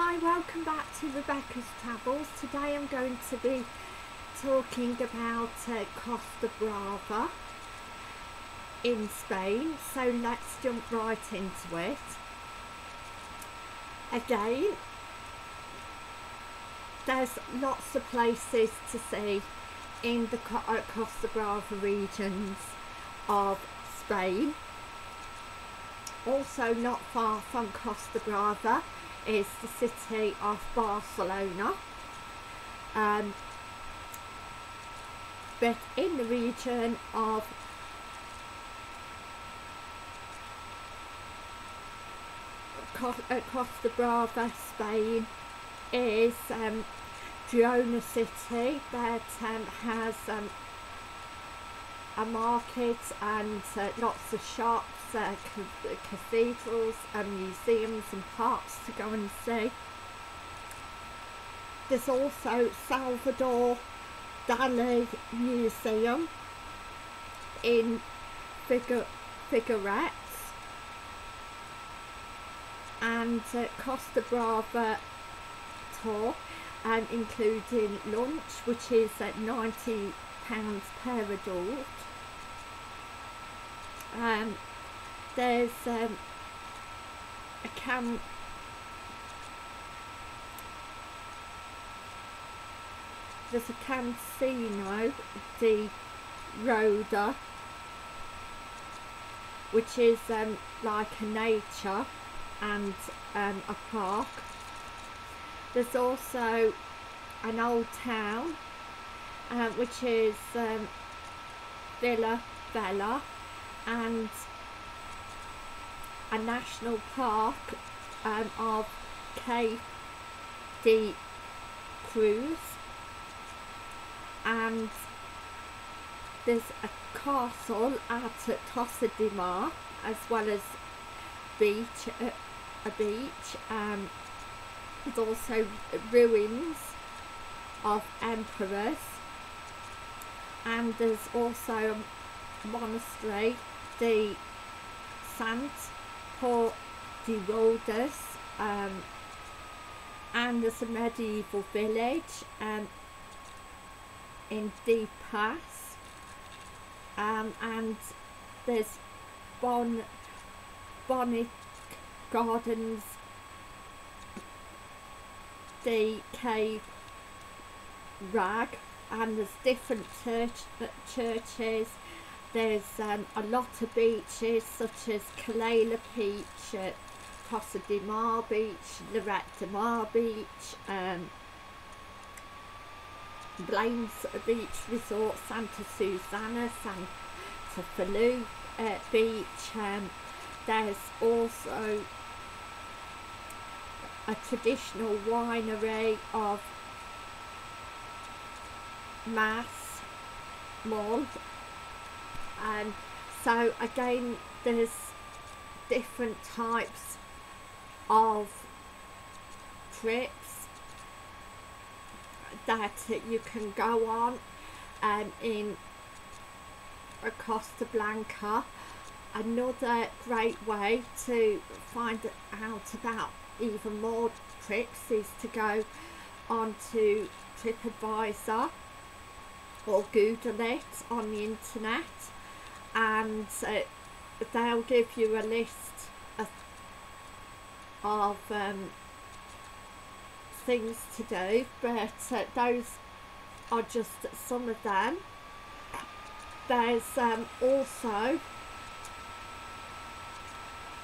Hi, welcome back to Rebecca's Travels. Today I'm going to be talking about uh, Costa Brava in Spain. So let's jump right into it. Again, there's lots of places to see in the uh, Costa Brava regions of Spain. Also not far from Costa Brava is the city of Barcelona. Um, but in the region of uh, Costa Brava, Spain, is um, Girona City that um, has um, a market and uh, lots of shops, ca- cathedrals and museums and parks to go and see. There's also Salvador Dali Museum in Figu- Figueres and uh, Costa Brava tour um, including lunch which is at £90 per adult um, there's um, a camp there's a Cancino di Roda which is um, like a nature and um, a park. There's also an old town uh, which is um, Villa Bella and a national park um, of Cape de Cruz and there's a castle at Tossa de Mar as well as beach uh, a beach um, there's also ruins of emperors. And there's also a monastery the Sant Port de Rodes um, and there's a medieval village um, in Deep Pass um, and there's Bon Bonic Gardens the Cave Rag and there's different church, churches there's um, a lot of beaches such as Calella Beach, uh, Tossa de Mar Beach, Lloret de Mar Beach, um, Blanes Beach Resort, Santa Susana, Santa Felu uh, Beach. Um, there's also a traditional winery of Mass Mall and so again there's different types of trips that you can go on um, in Costa Blanca. Another great way to find out about even more trips is to go onto TripAdvisor or Google it on the internet and uh, they'll give you a list of, of um, things to do but uh, those are just some of them. There's um, also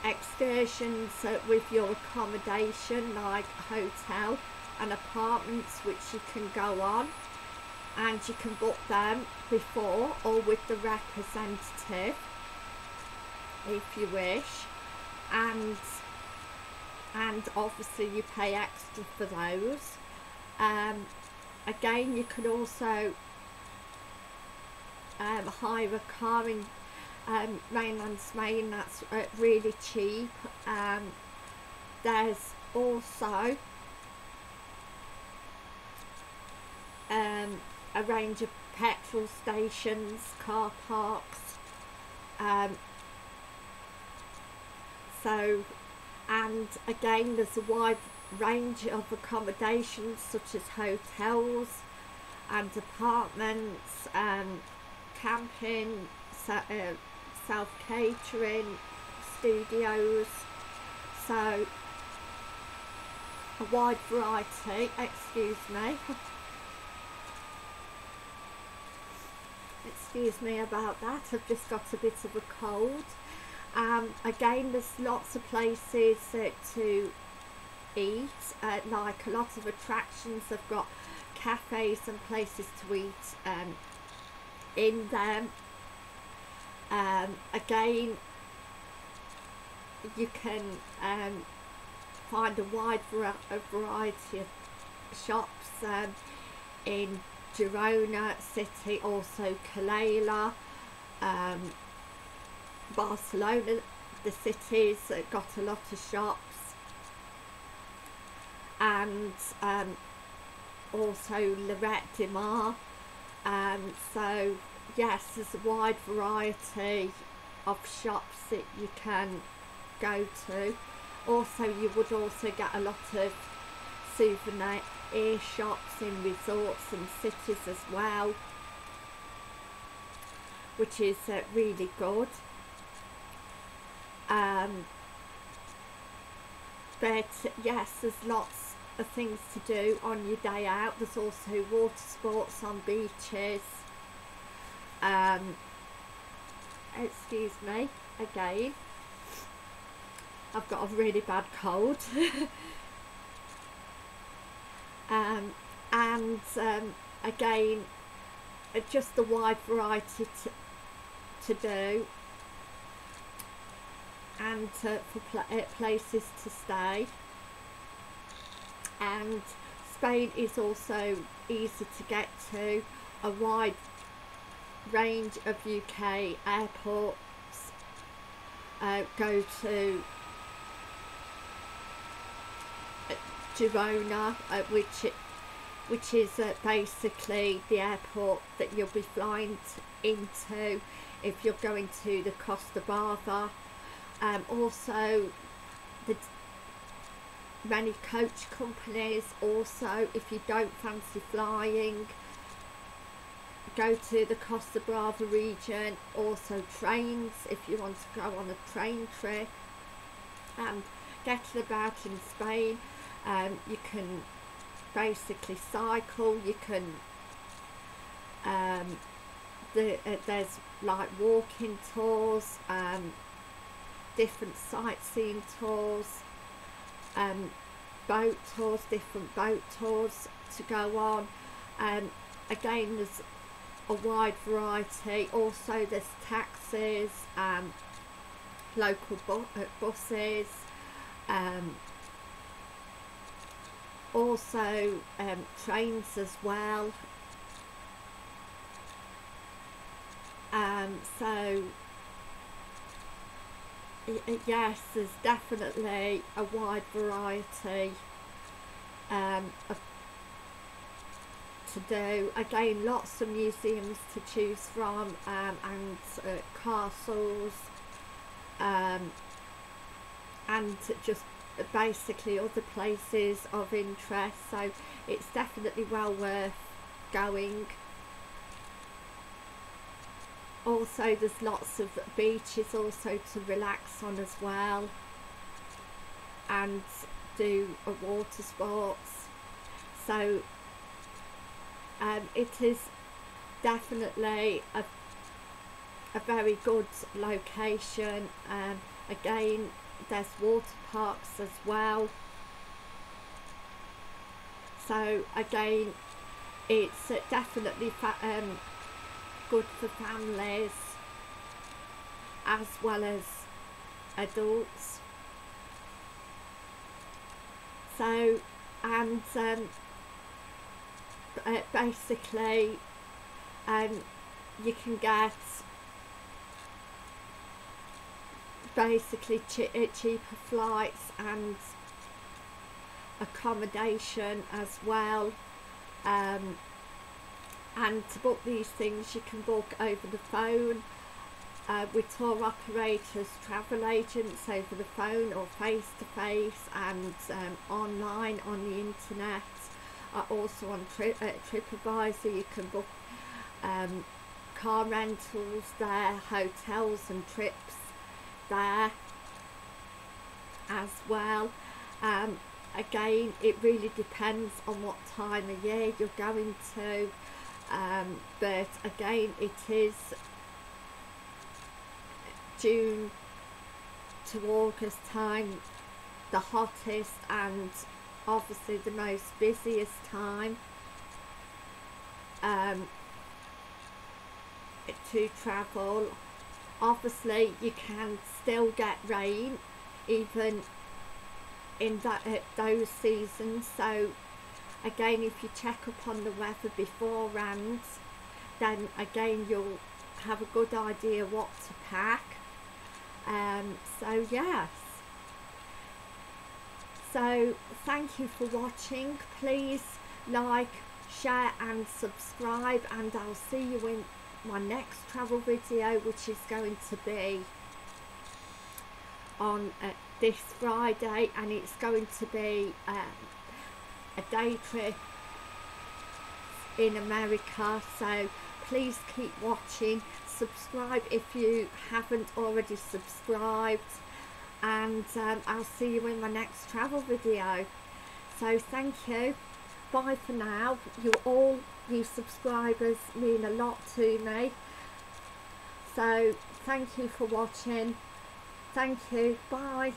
excursions uh, with your accommodation like hotel and apartments which you can go on and you can book them before or with the representative if you wish. And and obviously you pay extra for those. Um, again you can also um, hire a car in um, mainland Spain that's uh, really cheap. Um, there's also um, a range of petrol stations, car parks um, so and again there's a wide range of accommodations such as hotels and apartments um, camping uh, self catering studios so a wide variety excuse me excuse me about that I've just got a bit of a cold. Um, again there's lots of places uh, to eat uh, like a lot of attractions they've got cafes and places to eat um, in them. Um, again you can um, find a wide variety of shops um, in Girona city also Calella um, Barcelona the cities got a lot of shops and um, also Lloret de Mar. Um, so yes there's a wide variety of shops that you can go to. Also you would also get a lot of souvenir shops in resorts and cities as well which is uh, really good. Um, but yes there's lots of things to do on your day out. There's also water sports on beaches. Um, excuse me again. I've got a really bad cold um, and um, again uh, just a wide variety to, to do. And uh, for uh, places to stay. And Spain is also easy to get to. A wide range of UK airports uh, go to Girona, uh, which which is uh, basically the airport that you'll be flying into if you're going to the Costa Brava. Um, also, the many coach companies also, if you don't fancy flying, go to the Costa Brava region. Also trains if you want to go on a train trip and getting about in Spain um, you can basically cycle you can um, the, uh, there's like walking tours um, different sightseeing tours um, boat tours different boat tours to go on. And um, again there's a wide variety. Also there's taxis um, local bu uh, buses um, also um, trains as well. Um, so yes there's definitely a wide variety um, of, to do. Again lots of museums to choose from um, and uh, castles um, and just basically other places of interest so it's definitely well worth going. Also there's lots of beaches also to relax on as well and do a water sports. So um, it is definitely a, a very good location. Um, again there's water parks as well. So again it's definitely um, good for families as well as adults. So and um, basically um, you can get basically uh, cheaper flights and accommodation as well um, and to book these things you can book over the phone uh, with tour operators, travel agents over the phone or face to face and um, online on the internet. Uh, also on tri- uh, TripAdvisor, you can book um, car rentals there, hotels and trips there as well. Um, again, it really depends on what time of year you're going to, um, but again, it is June to August time, the hottest and obviously the most busiest time um, to travel. Obviously, you can still get rain even in that uh, those seasons. So again, if you check up on the weather beforehand, then again you'll have a good idea what to pack. Um, so yes. So thank you for watching. Please like, share and subscribe and I'll see you in my next travel video which is going to be on uh, this Friday and it's going to be um, a day trip in America. So please keep watching. Subscribe if you haven't already subscribed. And um, I'll see you in my next travel video. So thank you. Bye for now. You all you subscribers mean a lot to me. So thank you for watching. Thank you. Bye